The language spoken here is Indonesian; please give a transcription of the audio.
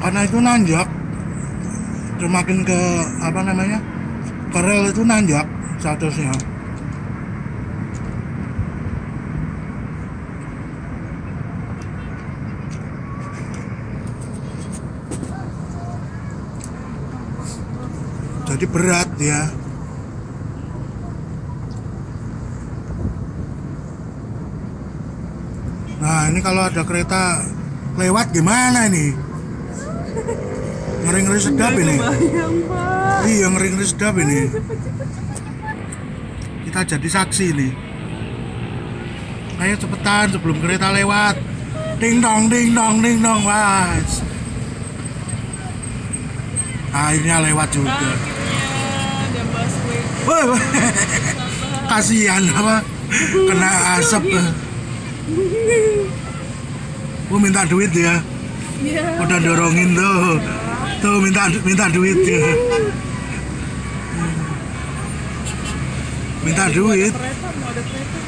karena itu nanjak. Semakin ke apa namanya ke rel itu nanjak statusnya. Jadi berat ya. Nah ini kalau ada kereta lewat gimana ini ngeri-ngeri sedap ini. Bayang iya ngeri-ngeri sedap ini. Kita jadi saksi nih ayo cepetan sebelum kereta lewat. Ding dong ding dong ding dong mas. Akhirnya lewat juga. Akhirnya ada kasihan apa? Kena asap. Oh minta duit ya Iya. udah dorongin tuh tuh minta minta duit ya minta duit Kereta mau ada kereta.